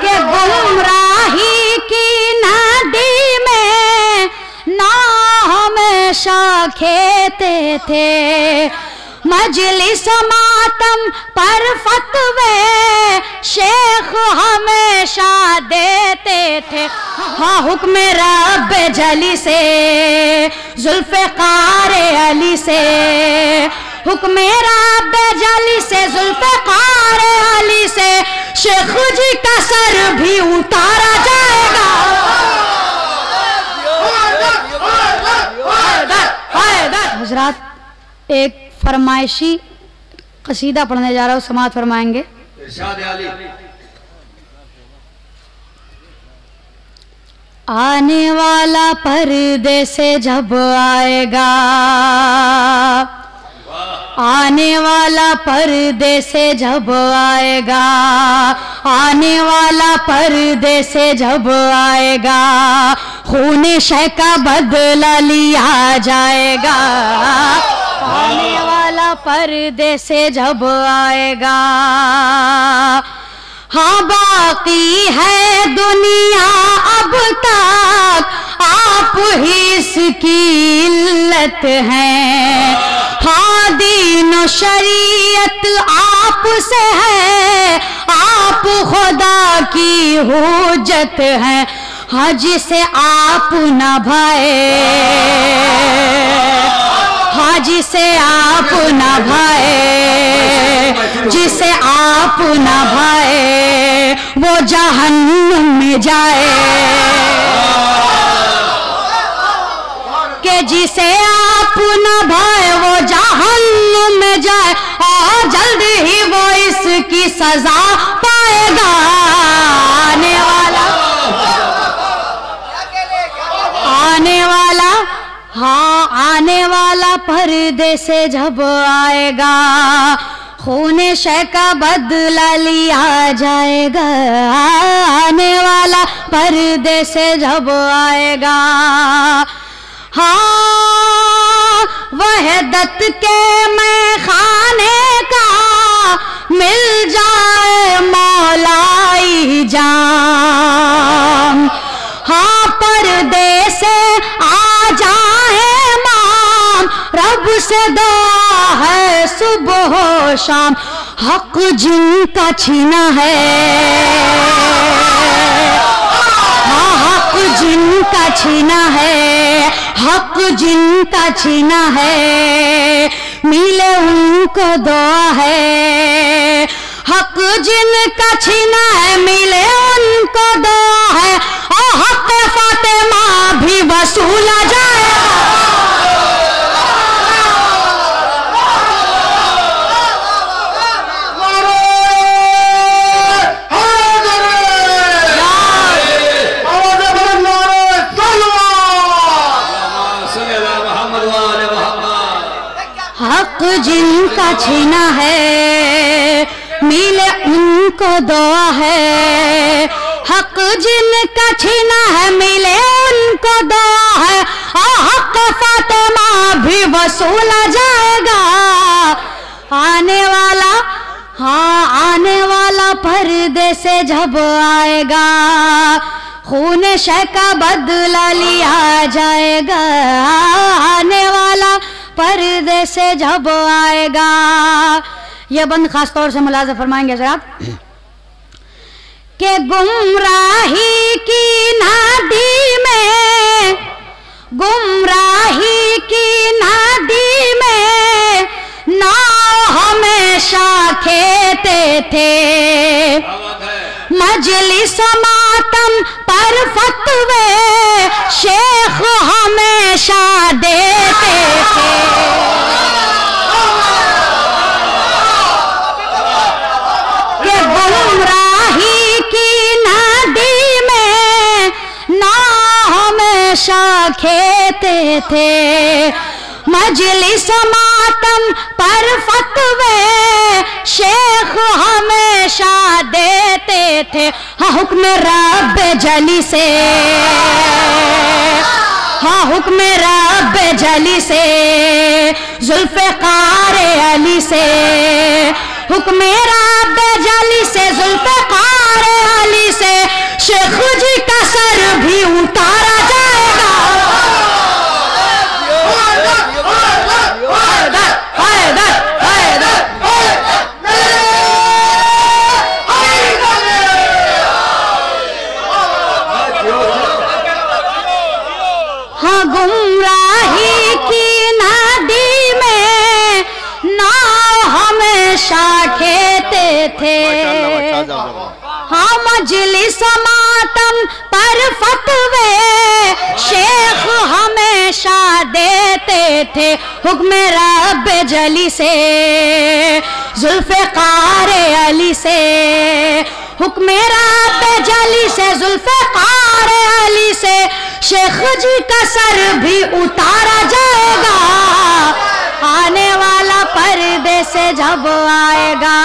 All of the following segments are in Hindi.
के गुमराही की नदी में ना हमेशा खेते थे। मजलिस मातम पर फतवे शेख हमेशा देते थे। हाँ हुक्म रब जली से जुल्फ जुल्फ़ार अली से। हुक्म रब जली से जुल्फ जुल्फ़ार अली से। शेख जी का सर भी उतारा जाएगा। हजरात एक फरमाइशी कसीदा पढ़ने जा रहा हूँ समाज फरमाएँगे। आने वाला पर्दे से जब आएगा आने वाला पर्दे से जब आएगा, आने वाला पर्दे से जब आएगा, खून शह का बदला लिया जाएगा। आने वाला पर्दे से जब आएगा हाँ बाकी है दुनिया अब तक, आप ही इसकी इल्लत है। हाँ दीन शरीयत आप से है, आप खुदा की हुज्जत है हज से आप न भाए। हाँ जिसे आप न भाए, जिसे आप न भाए, वो जहन्नुम में जाए। के जिसे आप न भाए वो जहन्नुम में जाए, और जल्द ही वो इसकी सजा पाएगा। आने वाला आने वाला हाँ आने वाला पर्दे से जब आएगा खून शय का बदला लिया जाएगा। आने वाला पर्दे से जब आएगा हाँ वहदत के मैं खाने का मिल जाए मौलाई जान। हाँ से आ जाए माम रब से दुआ है सुबह शाम, हक जिनका छीना है। हाँ हक जिनका छीना है। हक जिनका छीना है, मिले उनको दुआ है। हक जिनका छीना है, मिले उनको दुआ है। और हक फातिमा भी वसूला जाए मोहम्मद वाले मोहम्मद हक जिनका छीना है। मिले उनको दुआ है। हक जिनका छीना है, मिले उनको दुआ है। और हक फातिमा भी वसूला जाएगा। आने वाला हाँ आने वाला पर्दे से जब आएगा, खून शह का बदला लिया जाएगा। आने वाला पर्दे से जब आएगा। यह बंद खास तौर से मुलाजा फरमाएँगे आप। के गुमराही की नादी में, गुमराही की नादी में नाव हमेशा खेते थे। दावत है मजलिस मातम पर फतवे, शेख हमेशा देते थे। कि गुमराही की नदी में ना हमेशा खेते थे। मजलिस मातम पर फतवे। शेख हमेशा देते थे हुक्म रब जली से। हाँ हुक्म रब जली से। जुल्फ़ार अली से। हुक्म रब जली से जुल्फ़ार अली से। शेख जी का सर भी उतारा जाएगा हैदर हैदर हाँ गुमराही की नदी में नाव हमेशा खेते थे हाँ। मजलिस मातम पर फतवे। शेख हमेशा देते थे हुक्म रब जली से। जुल्फ़ार अली से। हुक्म रब जली से जुल्फ़ार अली से। शेख जी का सर भी उतारा जाएगा। आने वाला पर्दे से जब आएगा।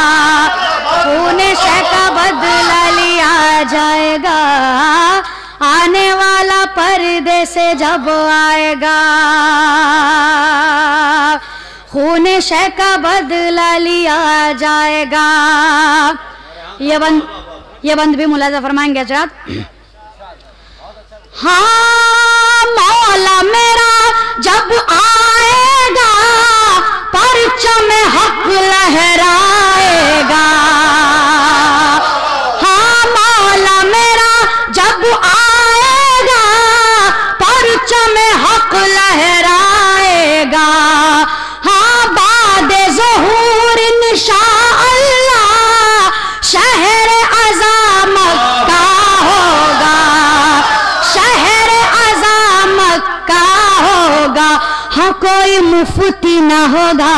खून का बदला लिया जाएगा। आने वाला पर्दे से जब आएगा। खून का बदला लिया जाएगा। ये बंद ये बंद भी मुलाजा फरमाएँगे हज़रत। हाँ मौला मेरा जब आएगा मुफ्ती ना होगा।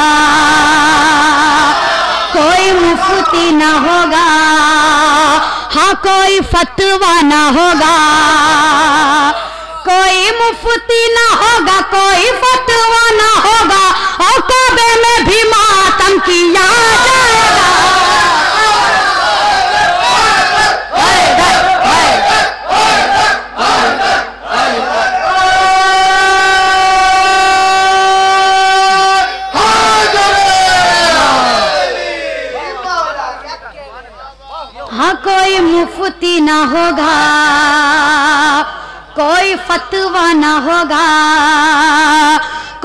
कोई मुफ्ती ना होगा। हाँ कोई फतवा ना होगा। कोई मुफ्ती ना होगा, कोई फतवा ना होगा और काबे में भी मातम किया जाएगा हैदर, हैदर। हाँ कोई मुफ्ती ना होगा, कोई फतवा ना होगा,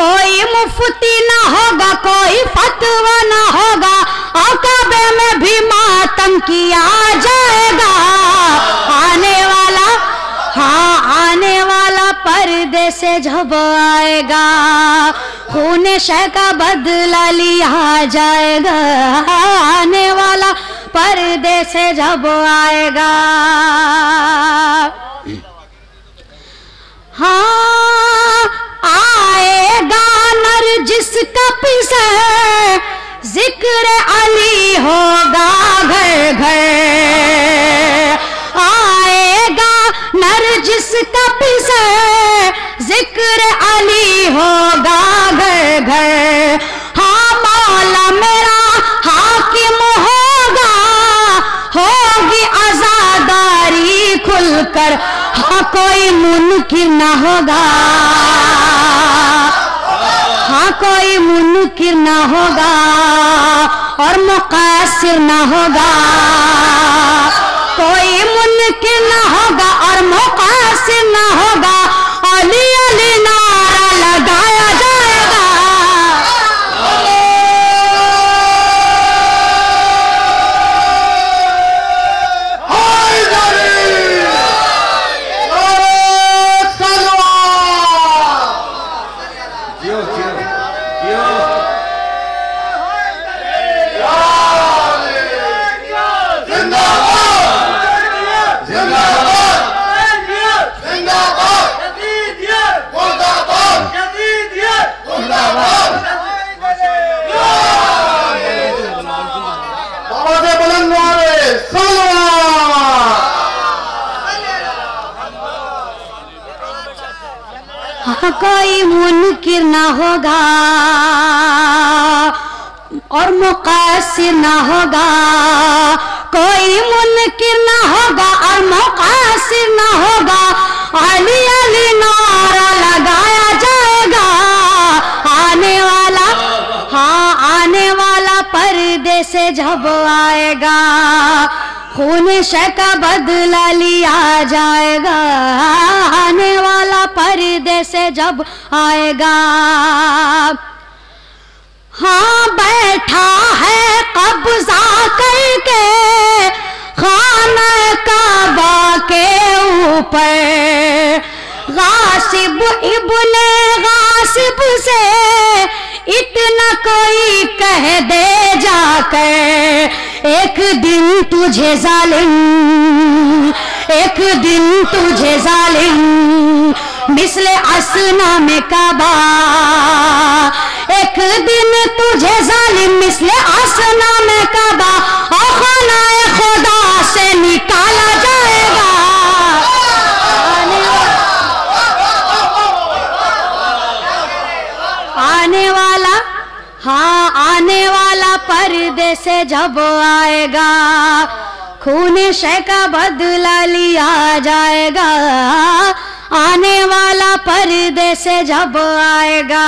कोई मुफ्ती ना होगा, कोई फतवा ना होगा और काबे में भी मातम किया जाएगा। आने वाला हाँ आने वाला पर्दे से जब आएगा, खून शह का बदला लिया जाएगा। आने वाला पर्दे से जब आएगा। हाँ आएगा नर जिसका पिसे ज़िक्र अली होगा घर घर। आएगा नर जिसका पिसे ज़िक्र अली होगा घर घर। हाँ मौला मेरा हाकिम होगा। होगी आजादारी खुलकर। हाँ कोई मुनकिर ना होगा। हाँ कोई मुनकिर ना होगा। और मुकासिर ना होगा। कोई मुनकिर ना होगा और मुकासिर ना होगा कोई मुनकिर ना होगा और मुकासिर ना होगा। कोई मुनकिर ना होगा और मुकासिर ना होगा। अली अली नारा लगाया जाएगा। आने वाला हाँ आने वाला पर्दे से जब आएगा। खून शय का बदला लिया जाएगा। आने वाला पर्दे से जब आएगा। हाँ बैठा है कब्जा करके, खाना काबा के ऊपर। गासिब इब्ने गासिब से इतना कोई कह दे जाकर एक दिन तुझे जालिम, एक दिन तुझे जालिम, मिसले असना में काबा। एक दिन तुझे जालिम, मिसले असना पर्दे से जब आएगा, खून शय का बदला लिया जाएगा। आने वाला पर्दे से जब आएगा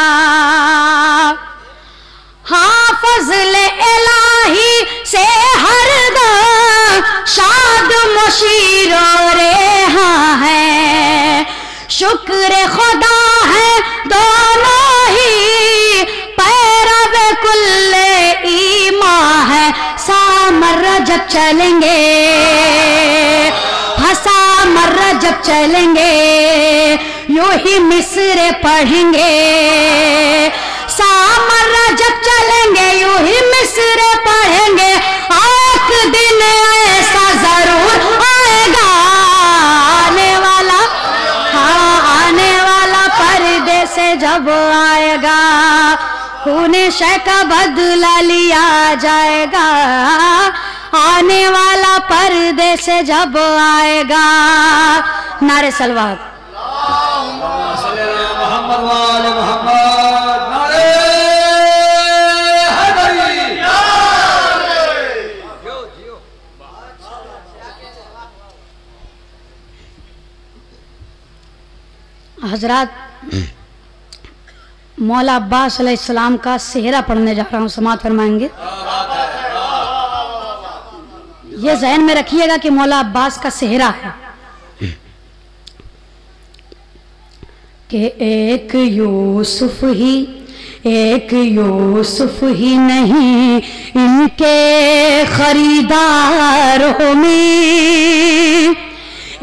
हाँ फजल इलाही से हर शाद मुशीरो रे हाँ है। शुक्र खुदा है दोनों जब चलेंगे। हसा मर्रा जब चलेंगे, यूँ ही मिसरे पढ़ेंगे। सा सामर्रा जब चलेंगे, यूँ ही मिसरे पढ़ेंगे। एक दिन ऐसा ज़रूर आएगा। आने वाला हाँ आने वाला पर्दे से जब आएगा, खून शय का बदला लिया जाएगा। आने वाला पर्दे से जब आएगा। नारे सलवार हज़रत मौला अब्बास का सेहरा पढ़ने जा रहा हूँ समात फरमाएँगे। ये जहन में रखिएगा कि मौला अब्बास का सेहरा है कि एक यूसुफ ही एक यूसुफ ही नहीं इनके खरीदारों में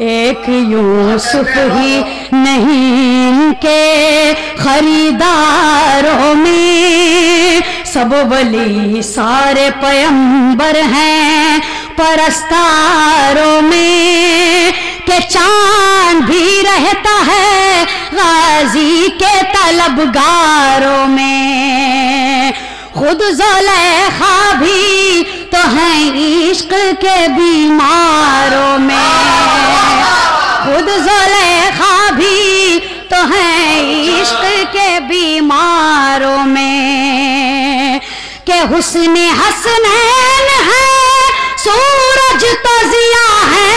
एक यूसुफ ही नहीं इनके खरीदारों में सब वली सारे पयंबर हैं परस्तारों में के चाँद भी रहता है, गाजी के तलबगारों में। खुद जोलेखा भी तो है इश्क के बीमारों में। खुद जोलेखा भी तो है इश्क के बीमारों में। के हुस्न हसनैन है सूरज तो जिया है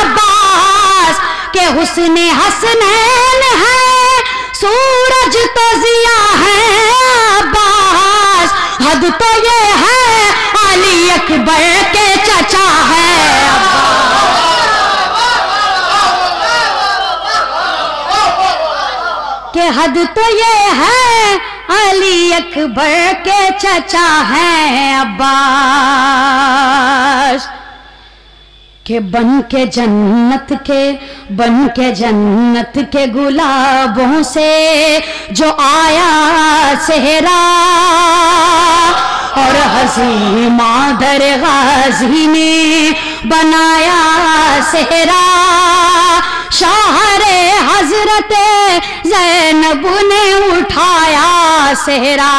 अब्बास के हुस्न हसनैन है। सूरज तो जिया है अब्बास हद तो ये है, अली अकबर के चचा है। के हद तो ये है अली अकबर के चचा है अब्बास। के बन के जन्नत के, बन के जन्नत के गुलाबों से जो आया सेहरा। और हसी मादर गाजी ने बनाया सेहरा। शाहरे हज़रत जैनब ने सेहरा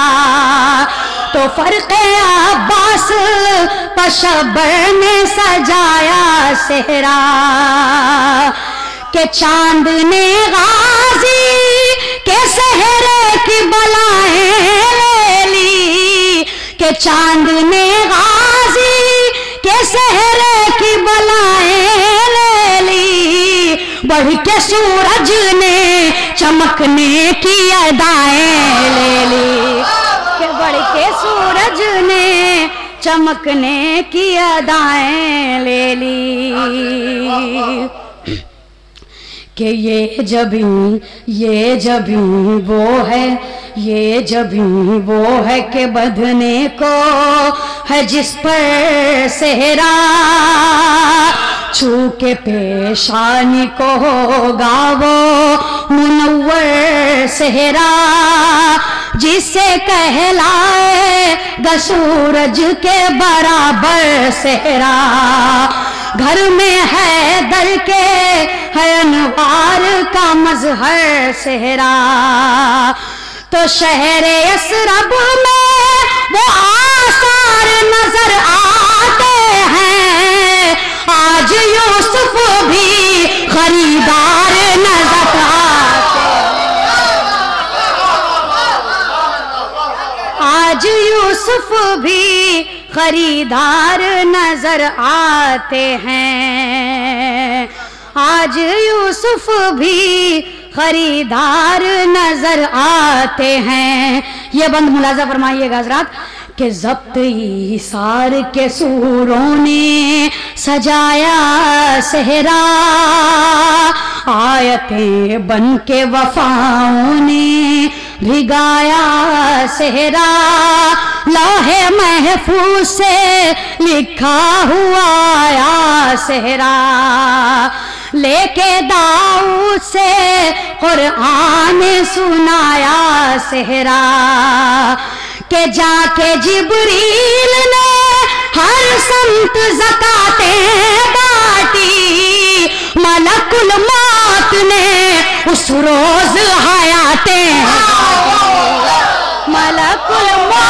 तो फ़र्क अब्बास पशबर ने सजाया सेहरा के चाँद ने गाजी, के सहरे की बलाएँ ले ली के चाँद ने गाजी, के सहरे की बलाएँ ले ली बढ़ के सूरज ने चमकने की अदाएँ ले ली के बढ़ के सूरज ने की अदाएँ ले ली। कि ये जबी ये जबी वो है, ये जबी वो है के बधने को है जिस पर सेहरा। छू के पेशानी को होगा वो मुनवर सेहरा, जिसे कहलाए सूरज के बराबर सेहरा। घर में है दर के, है अनवार का मजहर सेहरा। तो शहर यसरब में वो आसार नज़र आते हैं। आज यूसुफ भी खरीदार नज़र आते आज यूसुफ भी खरीदार नज़र आते हैं। आज यूसुफ भी खरीदार नज़र आते हैं। ये बंद मुलाजा फरमाइएगा हजरात के जब्त सार के सूरों ने सजाया सहरा, आयतें बन के वफाओं ने भिगाया सेहरा, लोहे महफूज से लिखा हुआ आया सहरा। लेके दाऊद से कुरआन सुनाया सेहरा। के जाके जिबरील ने हर संत जकाते बाटी। मलकुल मौत ने उस रोज हयाते मल कुलरो